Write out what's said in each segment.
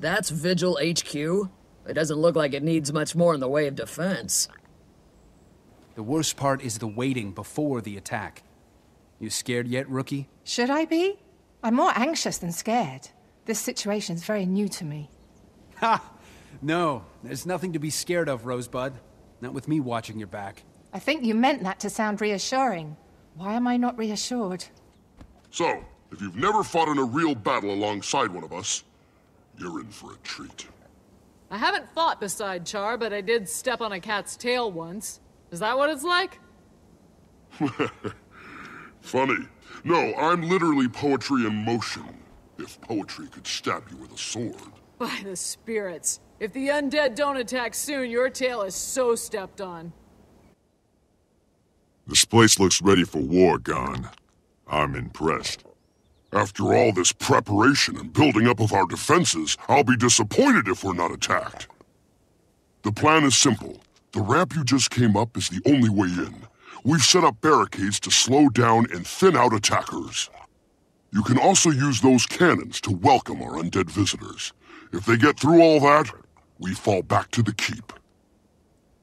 That's Vigil HQ? It doesn't look like it needs much more in the way of defense. The worst part is the waiting before the attack. You scared yet, rookie? Should I be? I'm more anxious than scared. This situation's very new to me. Ha! No, there's nothing to be scared of, Rosebud. Not with me watching your back. I think you meant that to sound reassuring. Why am I not reassured? So, if you've never fought in a real battle alongside one of us, you're in for a treat. I haven't fought beside charr, but I did step on a cat's tail once. Is that what it's like? Funny. No, I'm literally poetry in motion. If poetry could stab you with a sword. By the spirits. If the undead don't attack soon, your tail is so stepped on. This place looks ready for war, Gahn. I'm impressed. After all this preparation and building up of our defenses, I'll be disappointed if we're not attacked. The plan is simple. The ramp you just came up is the only way in. We've set up barricades to slow down and thin out attackers. You can also use those cannons to welcome our undead visitors. If they get through all that, we fall back to the keep.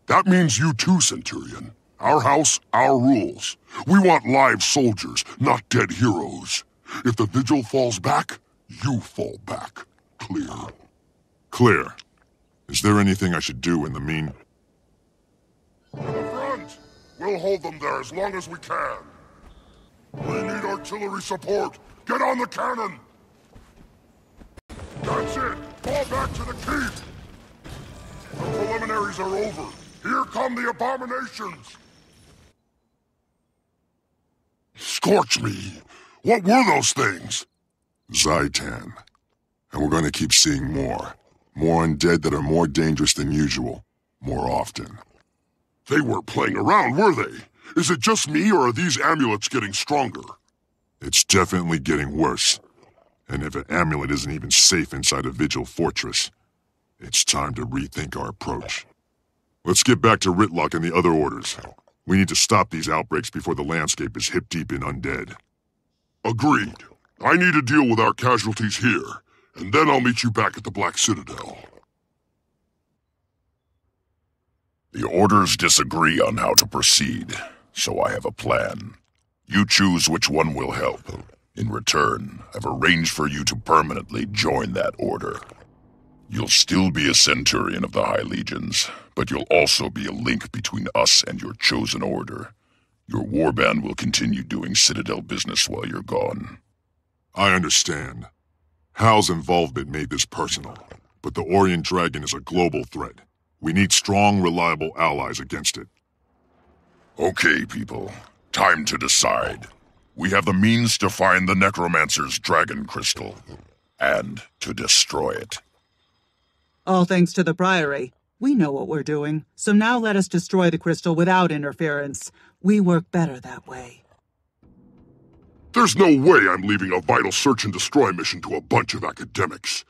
That means you too, Centurion. Our house, our rules. We want live soldiers, not dead heroes. If the vigil falls back, you fall back. Clear? Clear. Is there anything I should do in the mean... The front! We'll hold them there as long as we can. We need artillery support. Get on the cannon! That's it! Fall back to the keep! The preliminaries are over. Here come the abominations! Scorch me! What were those things? Zhaitan. And we're gonna keep seeing more. More undead that are more dangerous than usual. More often. They weren't playing around, were they? Is it just me, or are these amulets getting stronger? It's definitely getting worse. And if an amulet isn't even safe inside a Vigil fortress, it's time to rethink our approach. Let's get back to Rytlock and the other orders. We need to stop these outbreaks before the landscape is hip deep in undead. Agreed. I need to deal with our casualties here, and then I'll meet you back at the Black Citadel. The orders disagree on how to proceed, so I have a plan. You choose which one will help. In return, I've arranged for you to permanently join that order. You'll still be a Centurion of the High Legions, but you'll also be a link between us and your chosen order. Your warband will continue doing Citadel business while you're gone. I understand. Hal's involvement made this personal, but the Orient Dragon is a global threat. We need strong, reliable allies against it. Okay, people. Time to decide. We have the means to find the Necromancer's Dragon Crystal, and to destroy it. All thanks to the Priory. We know what we're doing, so now let us destroy the crystal without interference. We work better that way. There's no way I'm leaving a vital search and destroy mission to a bunch of academics.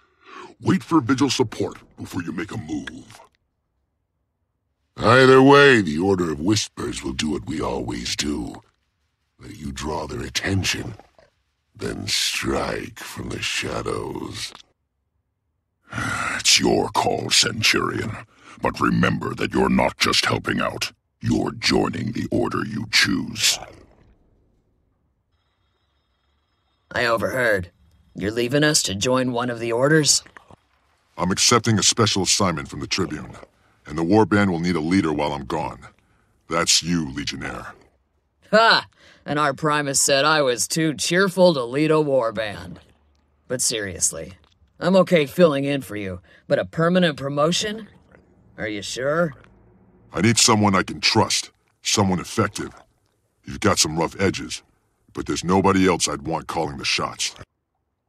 Wait for Vigil support before you make a move. Either way, the Order of Whispers will do what we always do. Let you draw their attention, then strike from the shadows. It's your call, Centurion. But remember that you're not just helping out. You're joining the order you choose. I overheard. You're leaving us to join one of the orders? I'm accepting a special assignment from the Tribune, and the warband will need a leader while I'm gone. That's you, Legionnaire. Ha! And our Primus said I was too cheerful to lead a warband. But seriously, I'm okay filling in for you, but a permanent promotion? Are you sure? I need someone I can trust, someone effective. You've got some rough edges, but there's nobody else I'd want calling the shots.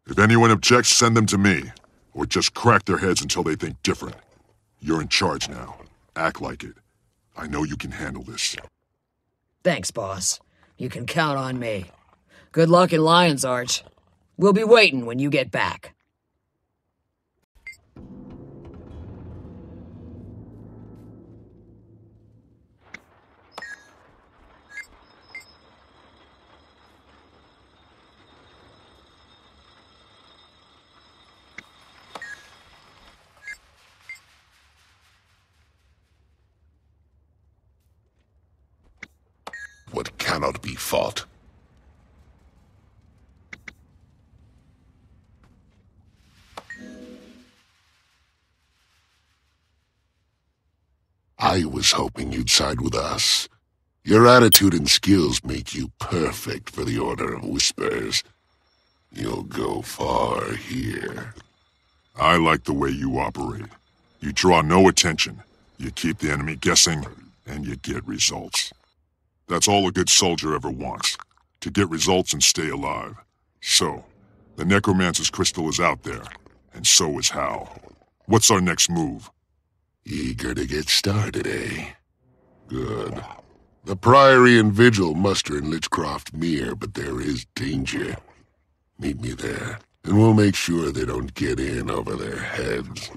If anyone objects, send them to me, or just crack their heads until they think different. You're in charge now. Act like it. I know you can handle this. Thanks, boss. You can count on me. Good luck in Lion's Arch. We'll be waiting when you get back. Cannot be fought. I was hoping you'd side with us. Your attitude and skills make you perfect for the Order of Whispers. You'll go far here. I like the way you operate. You draw no attention, you keep the enemy guessing, and you get results. That's all a good soldier ever wants to get results and stay alive. So, the Necromancer's crystal is out there, and so is Hal. What's our next move? Eager to get started, eh? Good. The Priory and Vigil muster in Lichcroft Mere, but there is danger. Meet me there, and we'll make sure they don't get in over their heads.